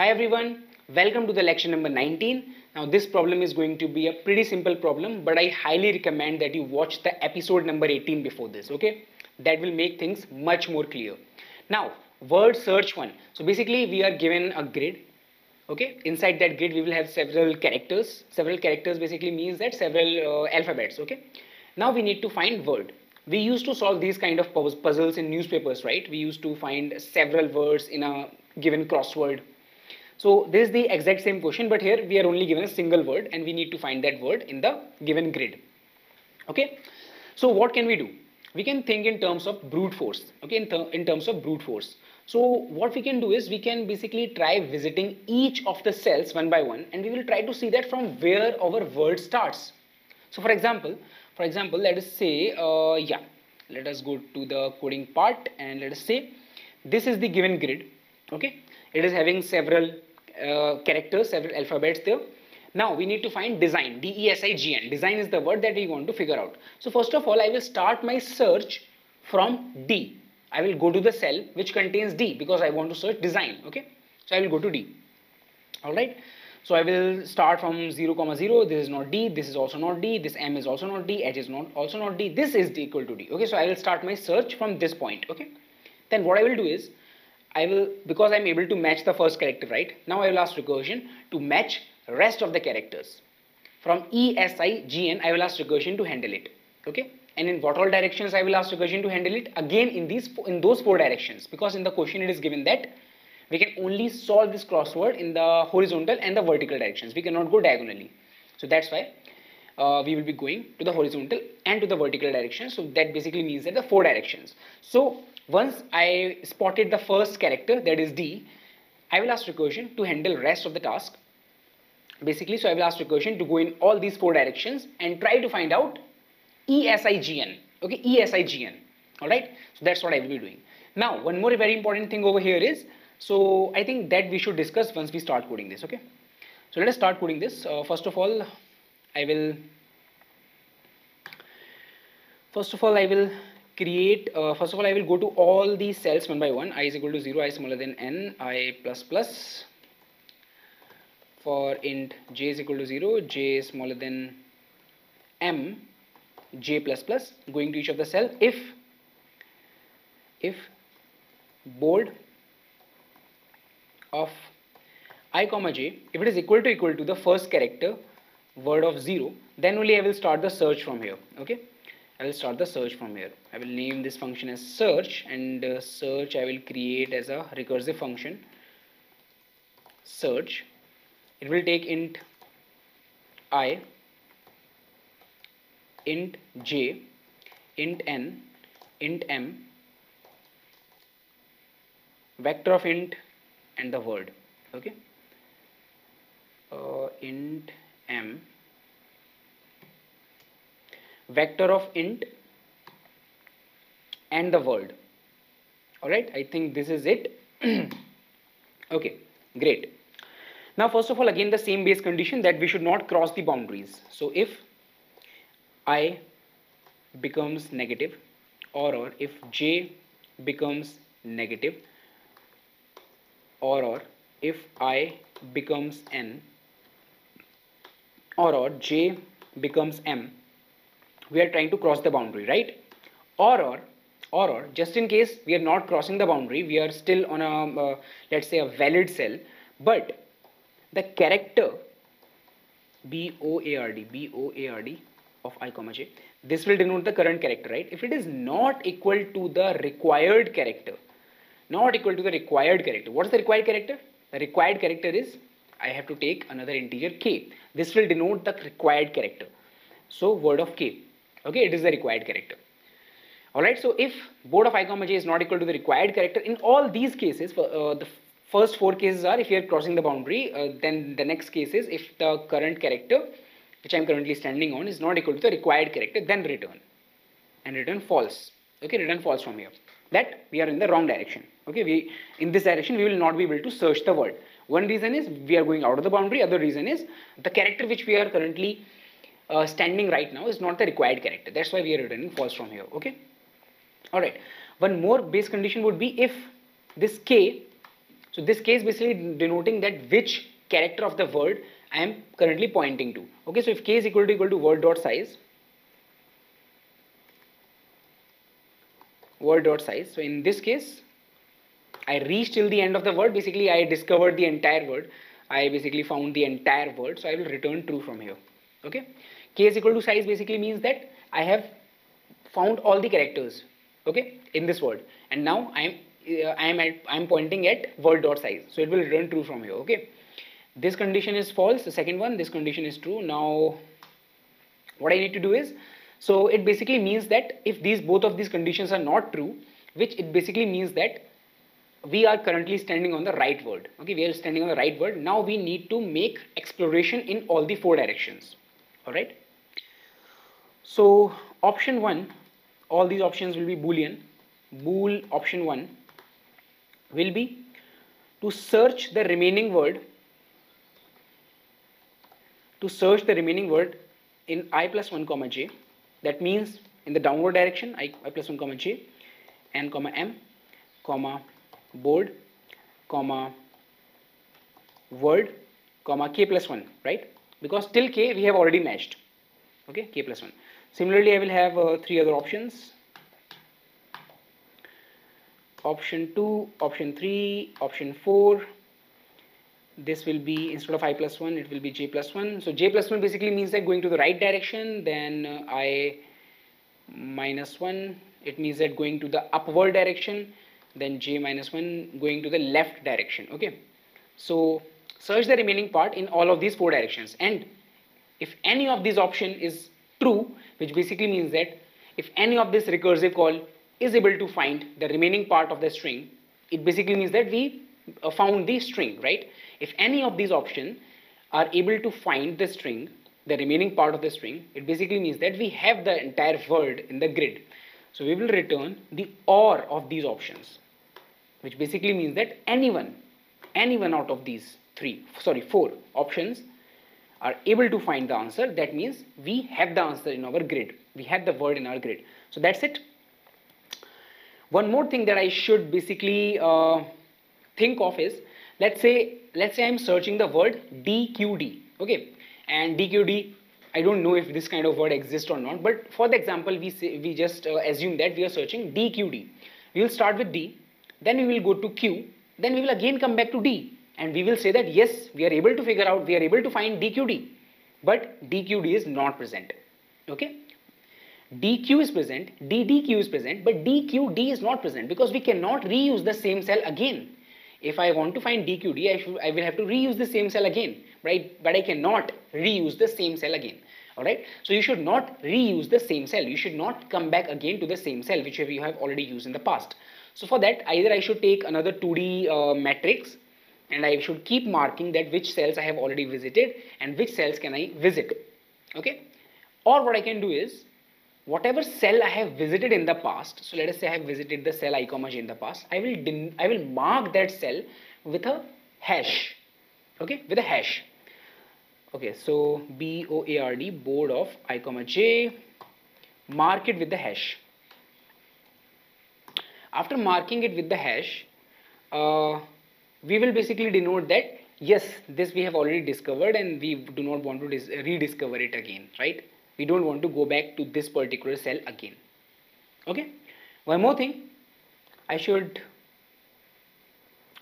Hi everyone, welcome to the lecture number 19. Now this problem is going to be a pretty simple problem but I highly recommend that you watch the episode number 18 before this, okay? That will make things much more clear. Now, word search one. So basically we are given a grid, okay? Inside that grid we will have several characters. Several characters basically means that several uh, alphabets, okay? Now we need to find word. We used to solve these kind of puzzles in newspapers, right? We used to find several words in a given crossword so this is the exact same question, but here we are only given a single word and we need to find that word in the given grid. Okay. So what can we do? We can think in terms of brute force. Okay, in, th in terms of brute force. So what we can do is we can basically try visiting each of the cells one by one and we will try to see that from where our word starts. So for example, for example, let us say, uh, yeah, let us go to the coding part and let us say this is the given grid. Okay, it is having several uh, characters, several alphabets there. Now we need to find design, D-E-S-I-G-N. Design is the word that we want to figure out. So first of all, I will start my search from D. I will go to the cell which contains D because I want to search design. Okay. So I will go to D. Alright. So I will start from 0 comma 0. This is not D. This is also not D. This M is also not D. H is not also not D. This is D equal to D. Okay. So I will start my search from this point. Okay. Then what I will do is I will, because I'm able to match the first character, right? Now I will ask recursion to match rest of the characters. From E, S, I, G, N, I will ask recursion to handle it. Okay? And in what all directions I will ask recursion to handle it? Again in these in those four directions. Because in the question it is given that we can only solve this crossword in the horizontal and the vertical directions. We cannot go diagonally. So that's why uh, we will be going to the horizontal and to the vertical direction. So that basically means that the four directions. So once I spotted the first character that is D, I will ask recursion to handle rest of the task. Basically, so I will ask recursion to go in all these four directions and try to find out ESIGN. Okay, ESIGN. Alright, so that's what I will be doing. Now, one more very important thing over here is, so I think that we should discuss once we start coding this. Okay, so let us start coding this. Uh, first of all, I will, first of all, I will create uh, first of all I will go to all these cells one by one. I is equal to 0 i is smaller than n i plus plus. For int j is equal to 0 j is smaller than m j plus plus going to each of the cell. If if board of i comma j if it is equal to equal to the first character word of 0 then only I will start the search from here okay I will start the search from here. I will name this function as search and uh, search I will create as a recursive function search. It will take int i, int j, int n, int m, vector of int and the word. Okay. Uh, int m vector of int and the word alright I think this is it. Okay great. Now first of all again the same base condition that we should not cross the boundaries. So if i becomes negative or or if j becomes negative or or if i becomes n or or j becomes m we are trying to cross the boundary, right? Or, or, or, or, just in case we are not crossing the boundary, we are still on a, uh, let's say a valid cell, but the character B-O-A-R-D, B-O-A-R-D of i comma j, this will denote the current character, right? If it is not equal to the required character, not equal to the required character, what is the required character? The required character is, I have to take another integer k. This will denote the required character. So word of k okay it is the required character. Alright so if board of i comma j is not equal to the required character in all these cases for uh, the first four cases are if you are crossing the boundary uh, then the next case is if the current character which I am currently standing on is not equal to the required character then return. And return false. Okay return false from here. That we are in the wrong direction. Okay we in this direction we will not be able to search the word. One reason is we are going out of the boundary other reason is the character which we are currently uh, standing right now is not the required character. That's why we are returning false from here. Okay. All right. One more base condition would be if this k So this case basically denoting that which character of the word I am currently pointing to. Okay, so if k is equal to equal to word dot size, word dot size. So in this case, I reached till the end of the word. Basically, I discovered the entire word. I basically found the entire word. So I will return true from here. Okay. K is equal to size basically means that I have found all the characters. Okay, in this word, and now I am uh, I am at I am pointing at word dot size. So it will return true from here. Okay. This condition is false. The second one, this condition is true. Now, what I need to do is so it basically means that if these both of these conditions are not true, which it basically means that we are currently standing on the right word. Okay, we are standing on the right word. Now we need to make exploration in all the four directions. All right. So option one, all these options will be boolean. Bool option one will be to search the remaining word to search the remaining word in i plus 1 comma j that means in the downward direction i, I plus 1 comma j n comma m comma board comma word comma k plus 1 right because till k we have already matched. Okay k plus 1 similarly i will have uh, three other options. Option 2 option 3 option 4 this will be instead of i plus 1 it will be j plus 1 so j plus 1 basically means that going to the right direction then uh, i minus 1 it means that going to the upward direction then j minus 1 going to the left direction. Okay. So search the remaining part in all of these four directions and if any of these option is true which basically means that if any of this recursive call is able to find the remaining part of the string it basically means that we uh, found the string right if any of these options are able to find the string, the remaining part of the string, it basically means that we have the entire word in the grid. So we will return the OR of these options, which basically means that anyone, anyone out of these three, sorry, four options are able to find the answer. That means we have the answer in our grid. We have the word in our grid. So that's it. One more thing that I should basically uh, think of is, let's say let's say I'm searching the word DQD, okay, and DQD, I don't know if this kind of word exists or not, but for the example, we say, we just uh, assume that we are searching DQD. We will start with D, then we will go to Q, then we will again come back to D, and we will say that yes, we are able to figure out, we are able to find DQD, but DQD is not present, okay. DQ is present, DDQ is present, but DQD is not present because we cannot reuse the same cell again if I want to find DQD, I, I will have to reuse the same cell again, right? But I cannot reuse the same cell again, all right? So you should not reuse the same cell. You should not come back again to the same cell, which you have already used in the past. So for that, either I should take another 2D uh, matrix and I should keep marking that which cells I have already visited and which cells can I visit, okay? Or what I can do is, whatever cell I have visited in the past, so let us say I have visited the cell i comma j in the past, I will, I will mark that cell with a hash, okay, with a hash. Okay, so B-O-A-R-D, board of i comma j, mark it with the hash. After marking it with the hash, uh, we will basically denote that yes, this we have already discovered and we do not want to rediscover it again, right? we don't want to go back to this particular cell again. Okay? One more thing. I should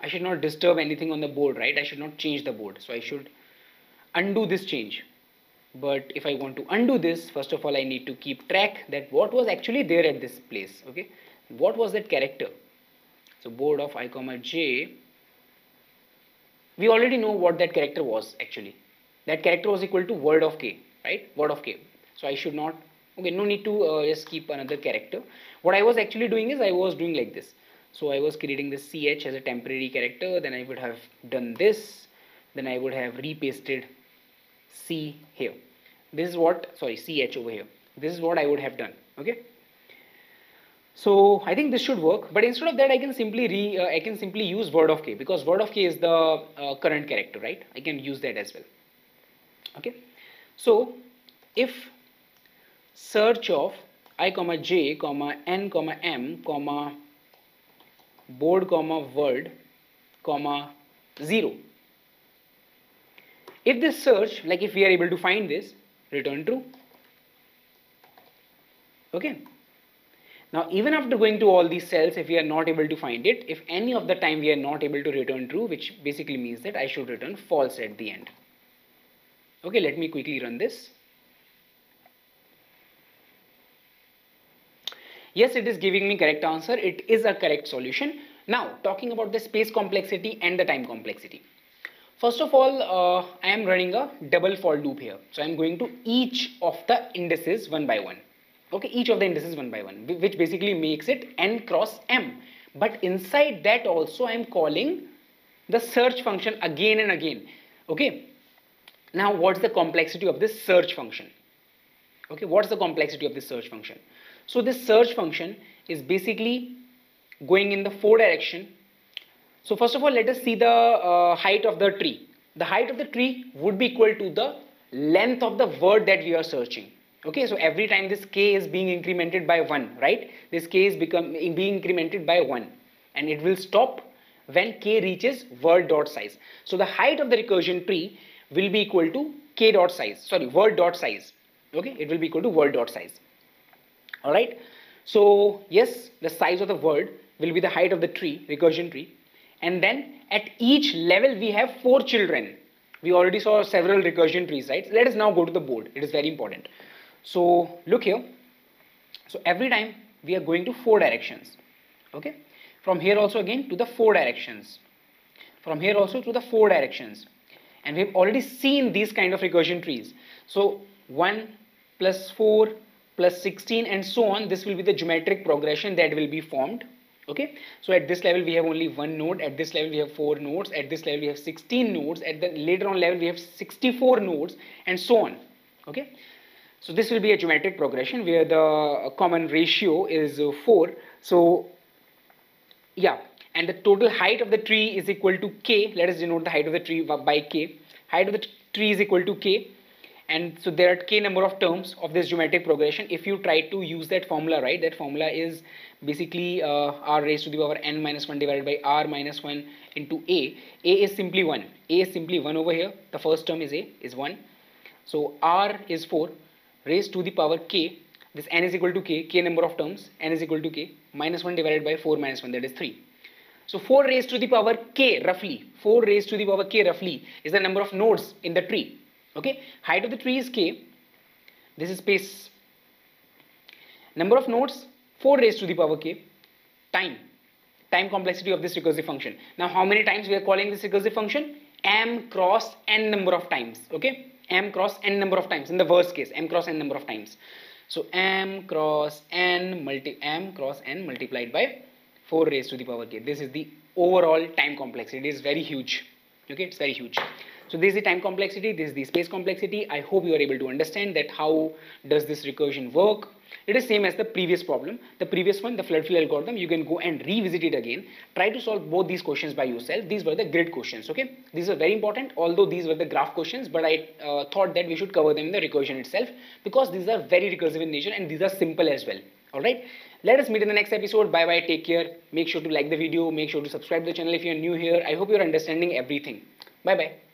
I should not disturb anything on the board right? I should not change the board. So I should undo this change. But if I want to undo this first of all I need to keep track that what was actually there at this place okay? What was that character? So board of i comma j we already know what that character was actually. That character was equal to word of k right? Word of k. So I should not okay no need to uh, just keep another character. What I was actually doing is I was doing like this. So I was creating this ch as a temporary character. Then I would have done this. Then I would have repasted c here. This is what sorry ch over here. This is what I would have done okay so I think this should work but instead of that I can simply re uh, I can simply use word of k because word of k is the uh, current character right? I can use that as well. Okay? So if search of i comma j comma n comma m comma board comma word comma 0 if this search like if we are able to find this return true. Okay now even after going to all these cells if we are not able to find it if any of the time we are not able to return true which basically means that I should return false at the end. Okay let me quickly run this. Yes it is giving me correct answer. It is a correct solution. Now talking about the space complexity and the time complexity. First of all uh, I am running a double for loop here. So I am going to each of the indices one by one okay each of the indices one by one which basically makes it n cross m. But inside that also I am calling the search function again and again. Okay now what's the complexity of this search function? Okay what's the complexity of this search function? So this search function is basically going in the four direction. So first of all let us see the uh, height of the tree. The height of the tree would be equal to the length of the word that we are searching okay so every time this k is being incremented by 1 right? This k is become being incremented by 1 and it will stop when k reaches word dot size. So the height of the recursion tree will be equal to k dot size. Sorry word dot size. Okay it will be equal to word dot size. All right so yes the size of the word will be the height of the tree recursion tree. And then at each level we have four children. We already saw several recursion trees right? Let us now go to the board. It is very important so look here. So every time we are going to four directions. Okay. From here also again to the four directions. From here also to the four directions. And we've already seen these kind of recursion trees. So 1 plus 4 plus 16 and so on. This will be the geometric progression that will be formed. Okay. So at this level we have only one node. At this level we have four nodes. At this level we have 16 nodes. At the later on level we have 64 nodes and so on. Okay. So this will be a geometric progression where the common ratio is uh, 4. So yeah, and the total height of the tree is equal to k. Let us denote the height of the tree by k. Height of the tree is equal to k. And so there are k number of terms of this geometric progression. If you try to use that formula, right, that formula is basically uh, r raised to the power n minus 1 divided by r minus 1 into a. a is simply 1. a is simply 1 over here. The first term is a, is 1. So r is 4 raised to the power k this n is equal to k k number of terms n is equal to k minus 1 divided by 4 minus 1 that is 3 so 4 raised to the power k roughly 4 raised to the power k roughly is the number of nodes in the tree. Okay? Height of the tree is k. This is space. Number of nodes 4 raised to the power k. Time. Time complexity of this recursive function. Now how many times we are calling this recursive function? M cross n number of times. Okay m cross n number of times in the worst case m cross n number of times. So m cross n multi m cross n multiplied by 4 raised to the power k. This is the overall time complexity. It is very huge. Okay it's very huge. So this is the time complexity this is the space complexity. I hope you are able to understand that how does this recursion work it is same as the previous problem. The previous one, the flood fill algorithm, you can go and revisit it again. Try to solve both these questions by yourself. These were the grid questions, okay? These are very important, although these were the graph questions, but I uh, thought that we should cover them in the recursion itself because these are very recursive in nature and these are simple as well, alright? Let us meet in the next episode. Bye bye, take care. Make sure to like the video, make sure to subscribe to the channel if you are new here. I hope you are understanding everything. Bye bye.